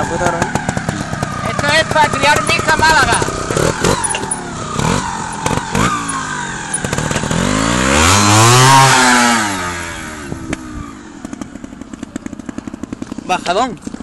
Ah, pues, Esto es para criar mica Málaga. Bajadón.